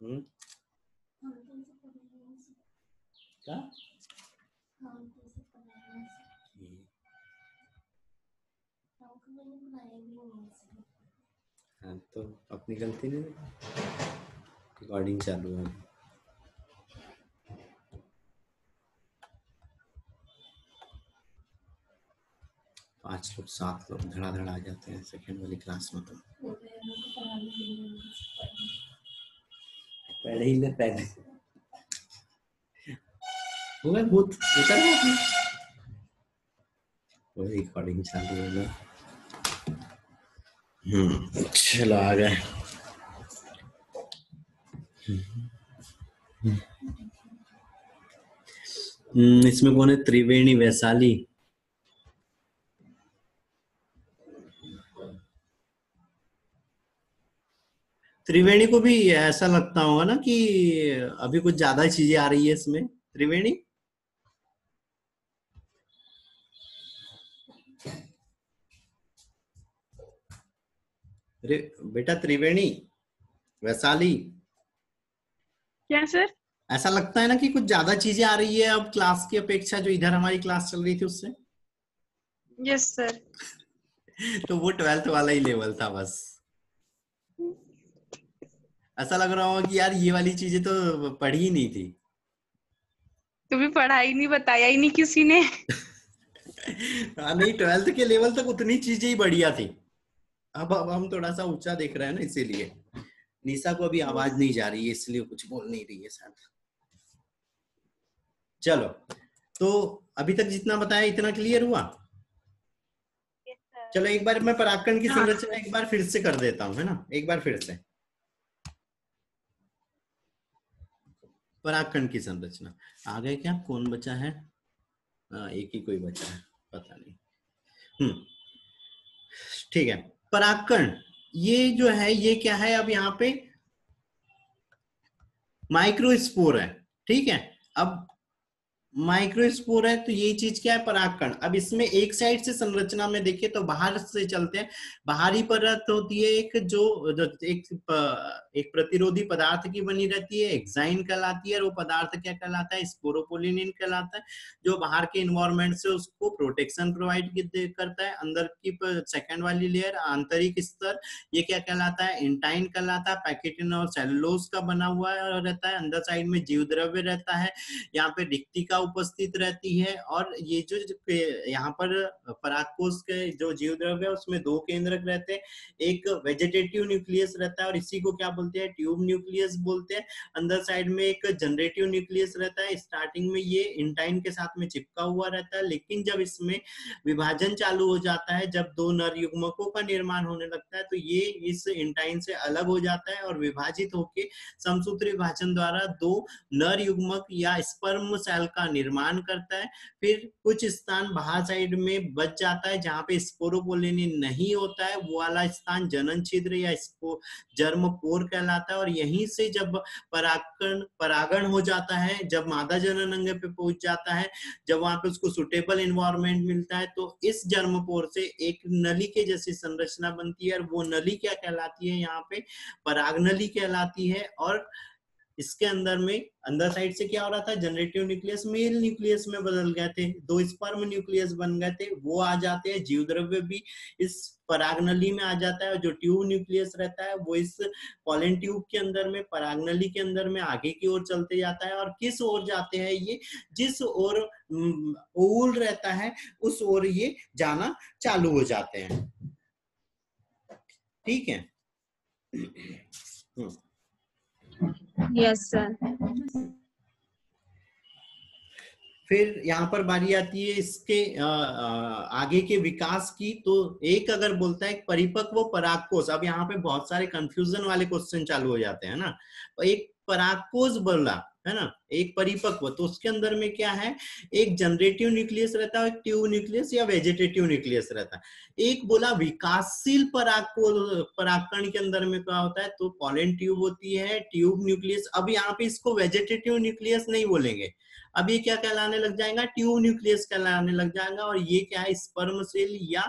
हम्म क्या हाँ तो अपनी गलती नहीं रिकॉर्डिंग चालू है। पाँच लोग सात लोग धड़ाधड़ आ जाते हैं सेकंड वाली क्लास में तो। पहले ही ले पहले। हो गए भूत उतर गए अपने वो रिकॉर्डिंग चालू है ना हम्म चलो आ गए। हम्म, इसमें कौन है? त्रिवेणी वैशाली। त्रिवेणी को भी ऐसा लगता होगा ना कि अभी कुछ ज़्यादा चीज़ें आ रही है इसमें। त्रिवेणी? बेटा त्रिवेणी वैशाली। क्या सर? ऐसा लगता है ना कि कुछ ज़्यादा चीज़ें आ रही है अब क्लास की अपेक्षा जो इधर हमारी क्लास चल रही थी उससे। Yes sir. तो वो ट्वेल्थ वाला ही लेवल था बस। ऐसा लग रहा होगा कि यार ये वाली चीज़ें तो पढ़ी ही नहीं थी। तुम्हें पढ़ाई नहीं बताया ही नहीं किसी ने। हाँ नहीं ट्वेल्थ के लेवल तक उतनी चीज़ें ही बढ़िया थी। अब अब हम थोड़ा सा ऊँचा देख रहे हैं ना इसीलिए। निशा को अभी आवाज़ नहीं जा रही है इसलिए कुछ बोल नहीं रही है शायद। चलो तो अभी तक जितना बताया इतना क्लियर हुआ? चलो एक बार मैं पराक्रम की हाँ। संरचना एक बार फिर से कर देता हूँ है ना? एक बार फिर से। पराक्रम की संरचना। आ गए क्या? कौन बचा है? आ, एक ही कोई बचा है पता नहीं। हम्म। ठीक है पराकण ये जो है ये क्या है अब यहाँ पे? माइक्रोस्पोर है ठीक है? अब माइक्रोस्पोर है तो ये चीज़ क्या है? परागकण। अब इसमें एक साइड से संरचना में देखिए तो बाहर से चलते हैं। बाहरी परत होती है एक जो, एक एक प्रतिरोधी पदार्थ की बनी रहती है एक्साइन कहलाती है और वो पदार्थ क्या कहलाता है? स्पोरोपोलिनिन कहलाता है जो बाहर के इन्वायरमेंट से उसको प्रोटेक्शन प्रोवाइड करता है। अंदर की सेकेंड वाली लेयर आंतरिक स्तर ये क्या कहलाता है? इंटाइन कहलाता है पैकेटिन और सेलुलोज का बना हुआ रहता है। अंदर साइड में जीव द्रव्य रहता है। यहाँ पे रिक्ति का उपस्थित रहती है और ये जो यहाँ पर परागकोश के जो जीव द्रव्य है, उसमें दो केंद्रक रहते हैं। एक वेजिटेटिव न्यूक्लियस रहता है और इसी को क्या बोलते हैं? ट्यूब न्यूक्लियस बोलते हैं। अंदर साइड में एक जनरेटिव न्यूक्लियस रहता है। स्टार्टिंग में ये इंटाइन के साथ में चिपका हुआ रहता है, लेकिन जब इसमें विभाजन चालू हो जाता है, जब दो नर युग्मकों का निर्माण होने लगता है तो ये इस इंटाइन से अलग हो जाता है और विभाजित होके समसूत्री विभाजन द्वारा दो नर युग्मक या स्पर्म सेल का निर्माण करता है, फिर कुछ स्थान बाहर साइड में बच जाता है, जहाँ पे स्पोरोपोलिनिन नहीं होता है, वो वाला स्थान जनन छिद्र या जर्म पोर कहलाता है और यहीं से जब परागण परागण हो जाता है, जब मादा जनन अंग पे पहुँच जाता है, जब वहाँ पे उसको सुटेबल इन्वायरमेंट मिलता है तो इस जर्म पोर से एक नली के जैसी संरचना बनती है और वो नली क्या कहलाती है यहाँ पे? पराग नली कहलाती है और इसके अंदर में, अंदर साइड से क्या हो रहा था? जनरेटिव न्यूक्लियस मेल न्यूक्लियस में बदल गए थे। दो स्पर्म न्यूक्लियस बन गए थे, वो आ जाते हैं जीव द्रव्य भी इस परागनली में आ जाता है जो ट्यूब न्यूक्लियस रहता है, वो इस पॉलन ट्यूब के अंदर में, परागनली के अंदर में आगे की ओर चलते जाता है। और किस ओर जाते हैं ये? जिस ओर ओल रहता है, उस ओर ये जाना चालू हो जाते हैं। ठीक है? सर फिर यहाँ पर बारी आती है इसके आगे के विकास की। तो एक अगर बोलता है परिपक्व परागकोश। अब यहाँ पे बहुत सारे कंफ्यूजन वाले क्वेश्चन चालू हो जाते हैं ना। एक एक परागकोश बोला है ना? एक परिपक्व। तो उसके अंदर में क्या है? एक जनरेटिव न्यूक्लियस रहता है ट्यू न्यूक्लियस या वेजिटेटिव न्यूक्लियस रहता है। एक बोला विकासशील पराग परागकण के अंदर में क्या होता है? तो पॉलेन ट्यूब होती है ट्यूब न्यूक्लियस अब यहाँ पे इसको वेजिटेटिव न्यूक्लियस नहीं बोलेंगे। अब ये क्या कहलाने लग जाएगा? ट्यूब न्यूक्लियस कहलाने लग जाएगा और ये क्या है? स्पर्म सेल या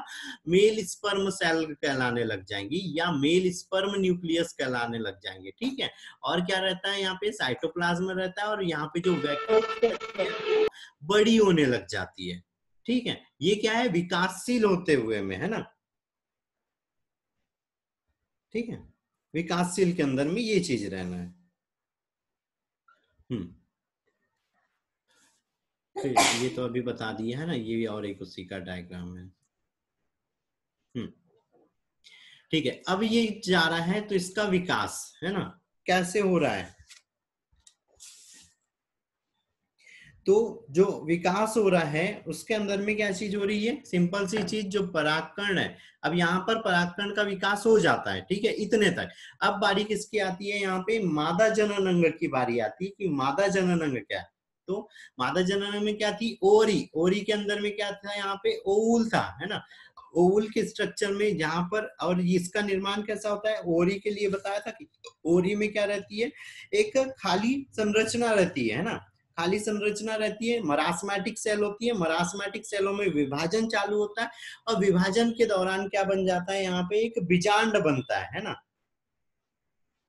मेल स्पर्म सेल कहलाने लग जाएँगी या मेल स्पर्म न्यूक्लियस कहलाने लग जाएँगे, ठीक है? और क्या रहता है यहाँ पे? साइटोप्लाज्म रहता है और यहाँ पे जो वैक्यूम बड़ी होने लग जाती है, ठीक है? ये क्या है? विकासशील होते हुए में, है ना? ठीक है? विकासशील के अंदर में ये चीज़ रहना है। हम्म। फिर ये तो अभी बता दिया है ना, ये भी और एक उसी का डायग्राम है। हम्म। ठीक है, अब ये जा रहा है तो इसका विकास, है ना? कैसे हो रहा है? तो जो विकास हो रहा है, उसके अंदर में क्या चीज़ हो रही है? सिंपल सी चीज़ जो परागकण है। अब यहाँ पर परागकण का विकास हो जाता है, ठीक है, इतने तक। अब बारी किसकी आती है यहाँ पे? मादा जनन अंग की बारी आती है कि मादा जनन अंग क्या है? तो मादा जनन में क्या थी? ओरी। ओरी के अंदर में क्या था? यहाँ पे ओवल था, है ना? ओवुल के स्ट्रक्चर में जहाँ पर और इसका निर्माण कैसा होता है? ओरी के लिए बताया था कि ओरी में क्या रहती है? एक खाली संरचना रहती है ना? खाली संरचना रहती है, मरासमैटिक सेल होती है, मरासमैटिक सेलों में विभाजन चालू होता है और विभाजन के दौरान क्या बन जाता है? यहाँ पे एक बिजांड बनता है है ना?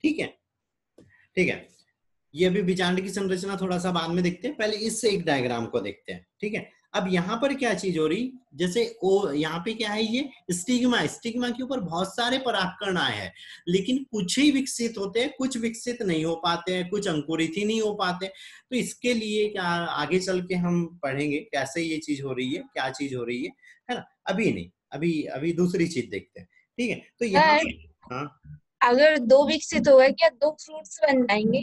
ठीक है? ठीक है। ये अभी बिजांड की संरचना थोड़ा सा बाद में देखते हैं। पहले इस एक डायग्राम को देखते हैं ठीक है? अब यहाँ पर क्या चीज़ हो रही? जैसे ओ यहाँ पे क्या है ये? स्टिग्मा स्टिग्मा के ऊपर बहुत सारे परागकण आए हैं लेकिन कुछ ही विकसित होते हैं कुछ विकसित नहीं हो पाते हैं कुछ अंकुरित ही नहीं हो पाते तो इसके लिए क्या आगे चल के हम पढ़ेंगे कैसे ये चीज़ हो रही है क्या चीज़ हो रही है है ना? अभी नहीं अभी अभी दूसरी चीज़ देखते हैं ठीक है? तो यहाँ हाँ। अगर दो विकसित हो गए क्या दो फ्रूट्स बन जाएँगे?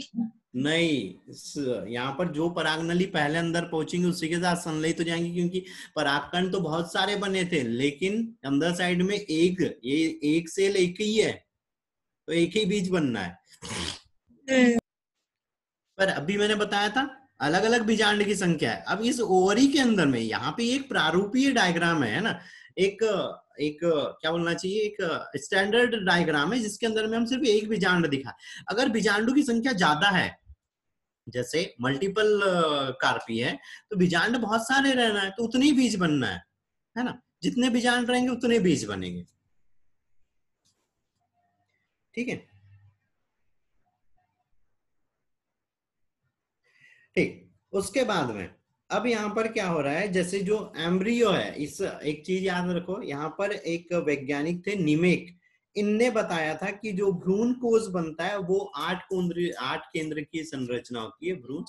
नहीं यहाँ पर जो पराग नली पहले अंदर पहुँचेंगे, उसी के साथ संलयित हो जाएँगे, क्योंकि परागकण तो बहुत सारे बने थे, लेकिन अंदर साइड में एक, ये एक सेल एक ही है तो एक ही बीज बनना है। पर अभी मैंने बताया था अलग अलग बीजांड की संख्या है। अब इस ओवरी के अंदर में, यहाँ पे एक प्रारूपीय डायग्राम है ना? एक एक, क्या बोलना चाहिए? एक स्टैंडर्ड डायग्राम है, जिसके अंदर में हम सिर्फ़ एक बीजांड दिखा। अगर बीजांडों की संख्या ज़्यादा है जैसे मल्टीपल कार्पी है तो बीजांड बहुत सारे रहना है तो उतने ही बीज बनना है है ना? जितने बीजांड रहेंगे, उतने बीज बनेंगे। ठीक है? ठीक, उसके बाद में, अब यहाँ पर क्या हो रहा है, जैसे जो एम्ब्रियो है, इस एक चीज़ याद रखो, यहाँ पर एक वैज्ञानिक थे निमेक इनने बताया था कि जो भ्रूण कोष बनता है, वो आठ केंद्र आठ केंद्र की संरचना होती है, भ्रूण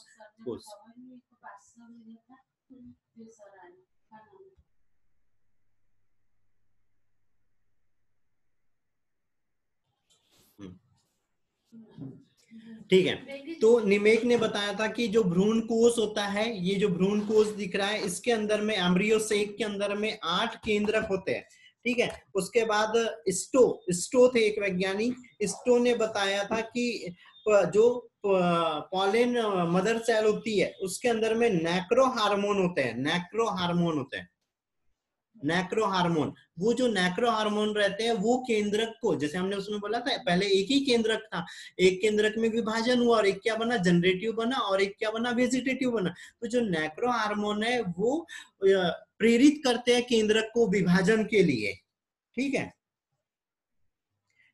कोष। ठीक है। तो निमेक ने बताया था कि जो भ्रूण कोष होता है, ये जो भ्रूण कोष दिख रहा है, इसके अंदर में, एम्ब्रियो सेक के अंदर में आठ केंद्रक होते हैं। ठीक है? उसके बाद स्टो स्टो थे एक वैज्ञानिक। स्टो ने बताया था कि जो पॉलिन मदर सेल होती है, उसके अंदर में नेक्रो हार्मोन होते हैं, नेक्रो हार्मोन होते हैं। Necrohormone. वो जो नेक्रो हार्मोन रहते हैं, वो केंद्रक को, जैसे हमने उसमें बोला था, पहले एक ही केंद्रक था। एक केंद्रक में विभाजन हुआ और एक क्या बना? जनरेटिव बना और एक क्या बना? वेजिटेटिव बना। तो जो नेक्रो हार्मोन है, वो प्रेरित करते हैं केंद्रक को विभाजन के लिए। ठीक है?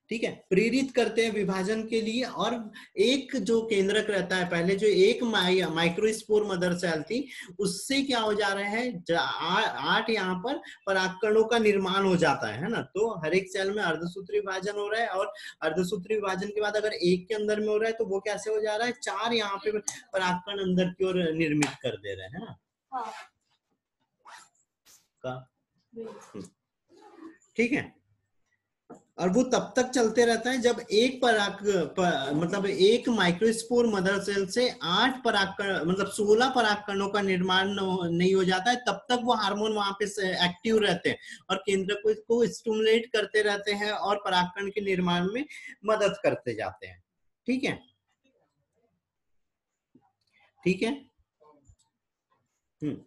ठीक है? प्रेरित करते हैं विभाजन के लिए और एक जो केंद्रक रहता है, पहले जो एक माइक्रोस्पोर मदर सेल थी, उससे क्या हो जा रहा है आठ यहाँ पर पराकणों का निर्माण हो जाता है ना? तो हर एक सेल में अर्धसूत्री विभाजन हो रहा है और अर्धसूत्री विभाजन के बाद अगर एक के अंदर में हो रहा है तो वो कैसे हो जा रहा है? चार यहाँ पे पराकण अंदर की ओर निर्मित कर दे रहे हैं ना? हम्म। ठीक है? और वो तब तक चलते रहता है जब एक पराग पर, मतलब एक माइक्रोस्पोर मदर सेल से आठ परागकण मतलब सोलह परागकणों का निर्माण नहीं हो जाता है तब तक वो हार्मोन वहाँ पे एक्टिव रहते हैं और केंद्र को इसको स्टूमुलेट करते रहते हैं और परागकण के निर्माण में मदद करते जाते हैं। ठीक है? ठीक है? हम्म।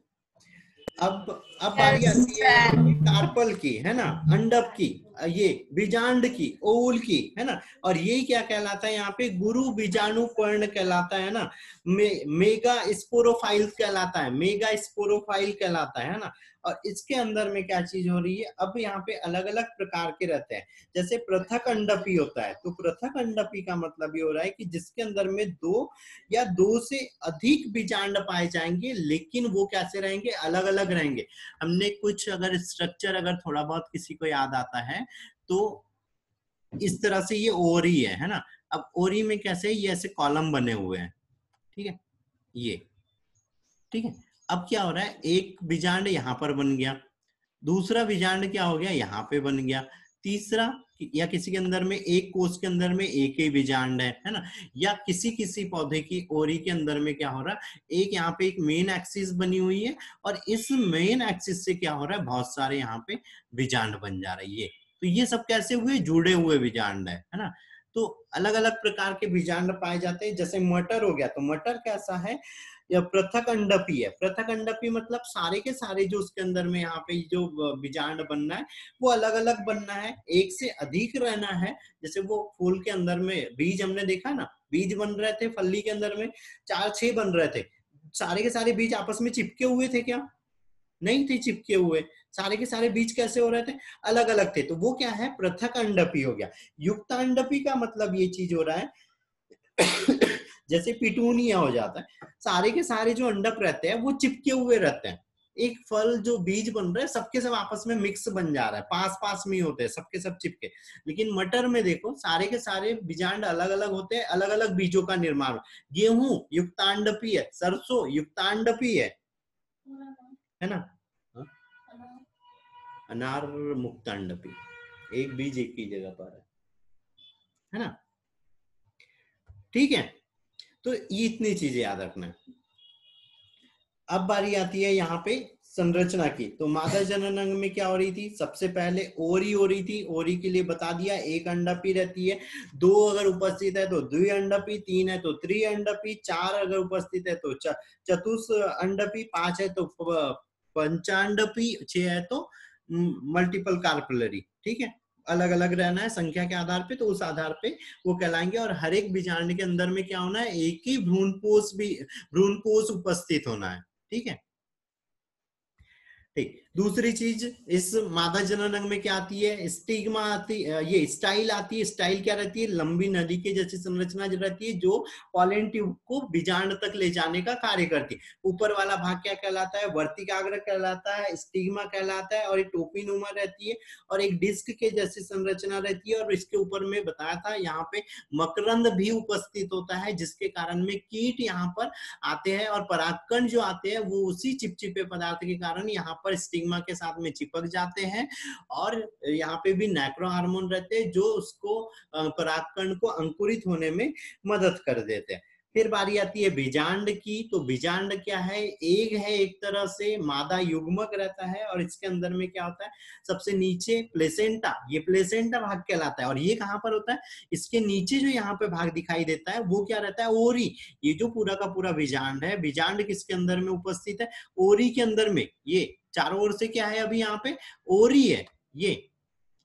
अब अब बारी आती है कार्पल की है ना? अंडप की ये बीजांड की ओल की है ना? और ये क्या कहलाता है यहाँ पे? गुरु बीजाणु पर्ण कहलाता है ना? मे, मेगा स्पोरोफाइल कहलाता है मेगा स्पोरोफाइल कहलाता है ना? और इसके अंदर में क्या चीज़ हो रही है? अब यहाँ पे अलग अलग प्रकार के रहते हैं। जैसे पृथक अंडपी होता है तो पृथक अंडपी का मतलब ये हो रहा है कि जिसके अंदर में दो या दो से अधिक बीजांड पाए जाएँगे, लेकिन वो कैसे रहेंगे? अलग अलग रहेंगे। हमने कुछ अगर स्ट्रक्चर अगर थोड़ा बहुत किसी को याद आता है तो इस तरह से ये ओरी है है ना? अब ओरी में कैसे? ये ऐसे कॉलम बने हुए हैं। ठीक है? ये। ठीक है? अब क्या हो रहा है? एक बीजांड यहाँ पर बन गया। दूसरा बीजांड क्या हो गया? यहाँ पे बन गया। तीसरा या किसी के अंदर में एक कोष के अंदर में एक ही बीजांड है है ना? या किसी किसी पौधे की ओरी के अंदर में क्या हो रहा है? एक यहाँ पे एक मेन एक्सिस बनी हुई है और इस मेन एक्सिस से क्या हो रहा है? बहुत सारे यहाँ पे बीजांड बन जा रही है तो ये सब कैसे हुए? जुड़े हुए बीजांड है है ना? तो अलग अलग प्रकार के बीजांड पाए जाते हैं। जैसे मटर हो गया तो मटर कैसा है? या पृथक अंडपी है। पृथक अंडपी मतलब सारे के सारे जो उसके अंदर में यहाँ पे जो बीजांड बनना है, वो अलग अलग बनना है। एक से अधिक रहना है। जैसे वो फूल के अंदर में बीज हमने देखा ना, बीज बन रहे थे फल्ली के अंदर में, चार छह बन रहे थे। सारे के सारे बीज आपस में चिपके हुए थे क्या? नहीं थे चिपके हुए। सारे के सारे बीज कैसे हो रहे थे? अलग अलग थे। तो वो क्या है? पृथक अंडपी हो गया। युक्त अंडपी का मतलब ये चीज़ हो रहा है जैसे पिटूनिया हो जाता है। सारे के सारे जो अंडप रहते हैं, वो चिपके हुए रहते हैं। एक फल जो बीज बन रहा है, सबके सब आपस में मिक्स बन जा रहा है। पास पास में ही होते हैं, सबके सब चिपके। लेकिन मटर में देखो, सारे के सारे बीजांड अलग अलग होते हैं अलग अलग बीजों का निर्माण। गेहूँ युक्तांडपी है सरसों युक्तांडपी है है ना? हाँ? अनार मुक्तांडपी एक बीज एक ही जगह पर है। है ना? ठीक है? तो ये इतनी चीज़ें याद रखना। अब बारी आती है यहाँ पे संरचना की। तो मादा जनन अंग में क्या हो रही थी? सबसे पहले ओरी हो रही थी। ओरी के लिए बता दिया, एक अंडापी रहती है, दो अगर उपस्थित है तो द्वि अंडापी तीन है तो त्रि अंडापी चार अगर उपस्थित है तो चतुष अंडापी, पाँच है तो पंचांडपी, छह है तो मल्टीपल कार्पलरी ठीक है? अलग अलग रहना है, संख्या के आधार पे तो उस आधार पे वो कहलाएँगे और हर एक बीजांड के अंदर में क्या होना है, एक ही भ्रूणपोष भी भ्रूणपोष उपस्थित होना है, ठीक है? ठीक दूसरी चीज़, इस मादा जनन अंग में क्या आती है? स्टिग्मा आती ये स्टाइल आती है। स्टाइल क्या रहती है? लंबी नदी के जैसी संरचना रहती है, जो पॉलन ट्यूब को बीजांड तक ले जाने का कार्य करती है। ऊपर वाला भाग क्या कहलाता है? वर्तिकाग्र कहलाता है, स्टिग्मा कहलाता है और एक टोपी नुमा रहती है और एक डिस्क के जैसी संरचना रहती है। और इसके ऊपर में बताया था, यहाँ पे मकरंद भी उपस्थित होता है, जिसके कारण में कीट यहाँ पर आते हैं और परागकण जो आते हैं, वो उसी चिपचिपे पदार्थ के कारण यहाँ पर स्टिग्मा के साथ में चिपक जाते हैं और यहाँ पे भी नाइक्रो हार्मोन रहते हैं जो उसको परागकण को अंकुरित होने में मदद कर देते हैं। फिर बारी आती है बीजांड की तो बीजांड क्या है? एक है एक तरह से मादा युग्मक रहता है और इसके अंदर में क्या होता है? सबसे नीचे प्लेसेंटा, ये प्लेसेंटा भाग कहलाता है। और ये कहाँ पर होता है? इसके नीचे जो यहाँ पे भाग दिखाई देता है, वो क्या रहता है? ओरी, ये जो पूरा का पूरा बीजांड है, बीजांड किसके अंदर में उपस्थित है? ओरी के अंदर में, ये चारों ओर से क्या है अभी यहाँ पे? ओरी है। ये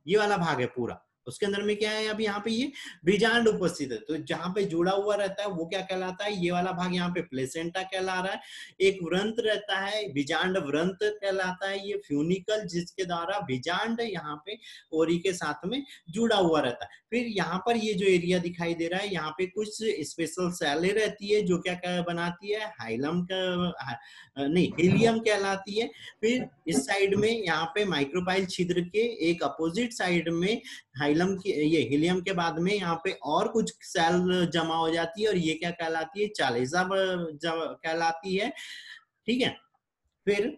ये वाला भाग है पूरा। उसके अंदर में क्या है अभी यहाँ पे ये बीजांड उपस्थित है। तो जहाँ पे जुड़ा हुआ रहता है वो क्या कहलाता है? ये वाला भाग यहाँ पे प्लेसेंटा कहला रहा है। एक व्रंत रहता है बीजांड व्रंत कहलाता है। ये फ्यूनिकल जिसके द्वारा बीजांड यहाँ पे ओरी के साथ में जुड़ा हुआ रहता है। फिर यहाँ पर ये जो एरिया दिखाई दे रहा है यहाँ पे कुछ स्पेशल सेले रहती है जो क्या, बनाती है? हाइलम का नहीं हीलियम कहलाती है। फिर इस साइड में यहाँ पे माइक्रोपाइल छिद्र के एक अपोजिट साइड में हाइलम की, ये हीलियम के बाद में यहाँ पे और कुछ सेल जमा हो जाती है और ये क्या कहलाती है? चालीसा कहलाती है। ठीक है? फिर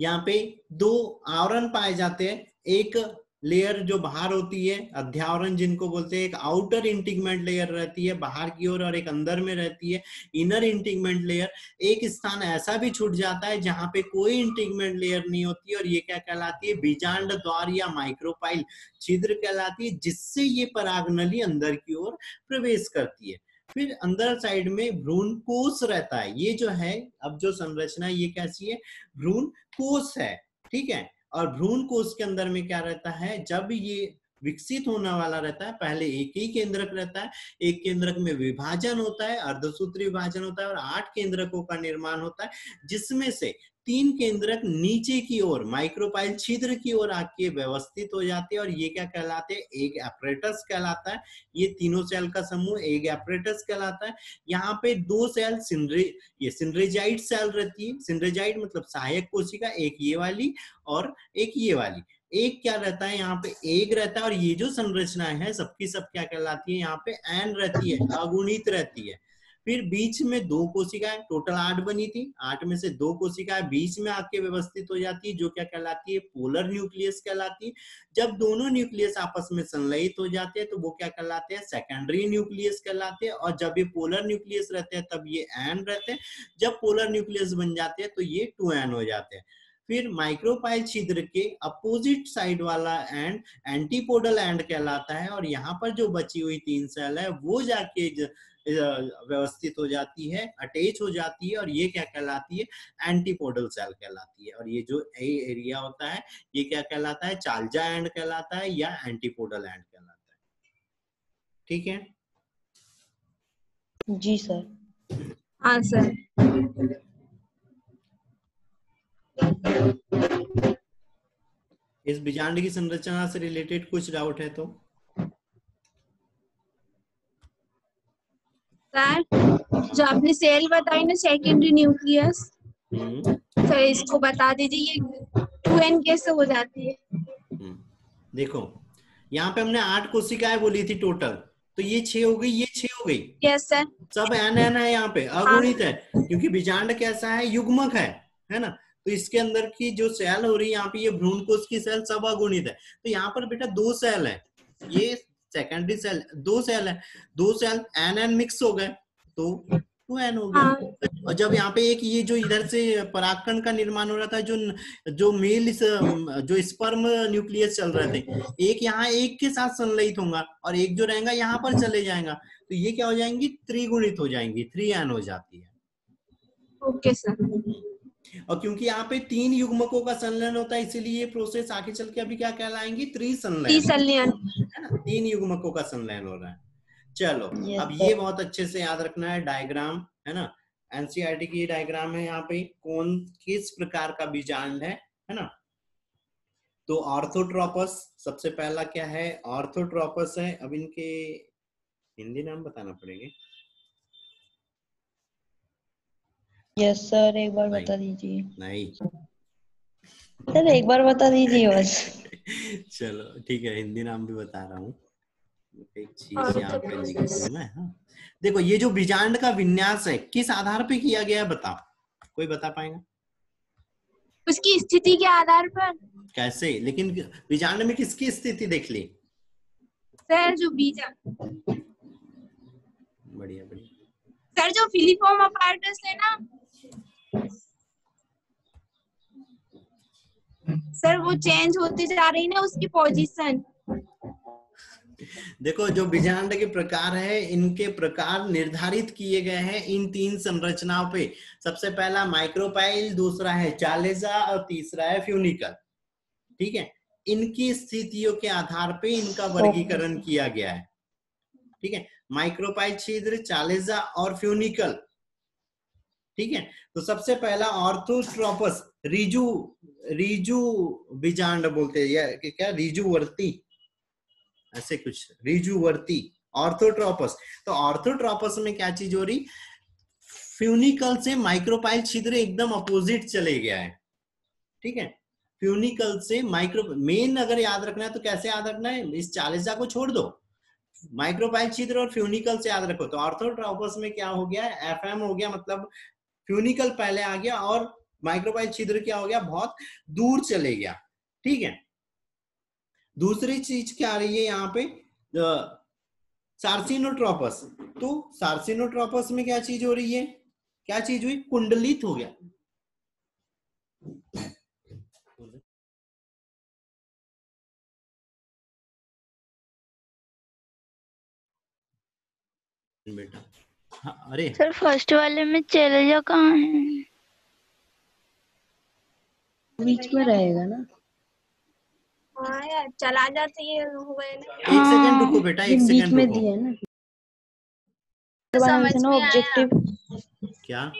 यहाँ पे दो आवरण पाए जाते हैं। एक लेयर जो बाहर होती है, अध्यावरण जिनको बोलते हैं, एक आउटर इंटीगमेंट लेयर रहती है, बाहर की ओर और एक अंदर में रहती है इनर इंटीगमेंट लेयर एक स्थान ऐसा भी छूट जाता है जहाँ पे कोई इंटीगमेंट लेयर नहीं होती और ये क्या कहलाती है, बीजांड द्वार या माइक्रोपाइल छिद्र कहलाती है, जिससे ये परागनली अंदर की ओर प्रवेश करती है। फिर अंदर साइड में भ्रूण कोष रहता है, ये जो है, अब जो संरचना ये कैसी है, भ्रूण कोष है, ठीक है? और भ्रूण कोष के अंदर में क्या रहता है? जब ये विकसित होने वाला रहता है, पहले एक ही केंद्रक रहता है। एक केंद्रक में विभाजन होता है, अर्धसूत्री विभाजन होता है और आठ केंद्रकों का निर्माण होता है, जिसमें से तीन केंद्रक नीचे की ओर माइक्रोपाइल छिद्र की ओर आके व्यवस्थित हो जाते हैं और ये क्या कहलाते हैं? एक एपरेटस कहलाता है। ये तीनों सेल का समूह एक एपरेटस कहलाता है। यहाँ पे दो सेल सिंड्रे ये सिंड्रेजाइट सेल रहती है। सिंड्रेजाइट मतलब सहायक कोशिका, एक ये वाली और एक ये वाली। एक क्या रहता है? यहाँ पे एक रहता है और ये जो संरचना है, सबकी सब क्या कहलाती है? यहाँ पे एन रहती है, अगुणित रहती है। फिर बीच में दो कोशिकाएँ, टोटल आठ बनी थी। आठ में से दो कोशिकाएँ बीच में आके व्यवस्थित हो जाती है जो क्या कहलाती है, पोलर न्यूक्लियस कहलाती। है जब दोनों न्यूक्लियस आपस में संलयित हो जाते हैं तो वो क्या कहलाते हैं सेकेंडरी न्यूक्लियस कहलाते हैं। और जब ये पोलर न्यूक्लियस रहते हैं, तब ये एन रहते हैं। जब पोलर न्यूक्लियस बन जाते हैं तो ये टू एन हो जाते हैं। फिर माइक्रोपाइल छिद्र के अपोजिट साइड वाला एंड एंटीपोडल एंड कहलाता है। और यहाँ पर जो बची हुई तीन सेल है, वो जाके व्यवस्थित हो जाती है अटैच हो जाती है और ये क्या कहलाती है? एंटीपोडल सेल कहलाती है। और ये जो ए एरिया होता है ये क्या कहलाता है? चालजा एंड कहलाता है या एंटीपोडल एंड कहलाता है। ठीक है? जी सर। हाँ सर। इस बीजांड की संरचना से रिलेटेड कुछ डाउट है तो सर जो आपने सेल बताई ना सेकेंडरी न्यूक्लियस सर इसको बता दीजिए ये टू एन कैसे हो जाती है? हम्म। देखो यहाँ पे हमने आठ कोशिकाएँ बोली थी टोटल तो ये छह हो गई ये छह हो गई। यस सर सब एन एन है यहाँ पे अगुणित है क्योंकि बीजांड कैसा है युग्मक है है ना? तो इसके अंदर की जो सेल हो रही है यहाँ पे ये भ्रूण कोष की सेल सब अगुणित है। तो यहाँ पर बेटा दो सेल है ये सेकेंडरी सेल दो सेल है दो सेल एन एन मिक्स हो गए तो टू एन हो। गया और जब यहाँ पे एक ये जो इधर से परागकण का निर्माण हो रहा था जो जो मेल जो स्पर्म न्यूक्लियस चल रहे थे एक यहाँ एक के साथ संलयित होगा और एक जो रहेगा यहाँ पर चले जाएगा तो ये क्या हो जाएँगी? त्रिगुणित हो जाएँगी थ्री एन हो जाती है। Okay sir. और क्योंकि यहाँ पे तीन युग्मकों का संलयन होता है इसीलिए ये प्रोसेस आगे चल के अभी क्या कहलाएँगी? त्रिसंलयन। है ना? तीन युग्मकों का संलयन हो रहा है। चलो Yes, अब ये बहुत अच्छे से याद रखना है डायग्राम है ना? एनसीईआरटी की डायग्राम है यहाँ पे कौन किस प्रकार का बीजांड है है ना? तो ऑर्थोट्रोपस सबसे पहला क्या है? ऑर्थोट्रोपस है अब इनके हिंदी नाम बताना पड़ेंगे। यस सर एक बार। बता दीजिए। नहीं। सर एक बार बता दीजिए बस। चलो ठीक है हिंदी नाम भी बता रहा हूँ। एक चीज़ यहाँ पे तो मैं हाँ देखो ये जो बीजांड का विन्यास है किस आधार पे किया गया बताओ। कोई बता पाएगा? उसकी स्थिति के आधार पर। कैसे? लेकिन बीजांड में किसकी स्थिति देख ली? सर जो बीजा बढ़िया बढ़िया। सर जो फिलिफॉर्म अपार्टस है ना सर वो चेंज होती जा रही ना उसकी पोजीशन देखो, जो बीजांड के प्रकार है, इनके प्रकार निर्धारित किए गए हैं इन तीन संरचनाओं पे। सबसे पहला माइक्रोपाइल दूसरा है चालेजा और तीसरा है फ्यूनिकल ठीक है? इनकी स्थितियों के आधार पे इनका वर्गीकरण किया गया है। ठीक है? माइक्रोपाइल छिद्र चालेजा और फ्यूनिकल ठीक है? तो सबसे पहला ऑर्थोस्ट्रोपस रिजु रिजु बीजांड बोलते हैं। क्या? रिजुवर्ती। ऐसे कुछ। रिजुवर्ती ऑर्थोट्रोपस। तो ऑर्थोट्रोपस में क्या चीज़ हो रही? फ्यूनिकल से माइक्रोपाइल छिद्र एकदम अपोजिट चले गया है। ठीक है? फ्यूनिकल से माइक्रो मेन अगर याद रखना है तो कैसे याद रखना है? इस चालीसा को छोड़ दो। माइक्रोपाइल छिद्र और फ्यूनिकल से याद रखो। तो ऑर्थोट्रोपस में क्या हो गया? एफएम हो गया मतलब फ्यूनिकल पहले आ गया और माइक्रोपाइल छिद्र क्या हो गया? बहुत दूर चले गया। ठीक है? दूसरी चीज़ क्या आ रही है यहाँ पे? सार्सिनोट्रोपस। तो सार्सिनोट्रोपस में क्या चीज़ हो रही है? क्या चीज़ हुई? कुंडलित हो गया। बेटा। हाँ अरे। सर फ़र्स्ट वाले में चैलेंजर कहाँ है? बीच में रहेगा ना। हाँ यार चला जाते ये हो गए ना। एक सेकंड रुको बेटा एक बीच सेकंड में दिया है ना। समझ में ऑब्जेक्टिव क्या?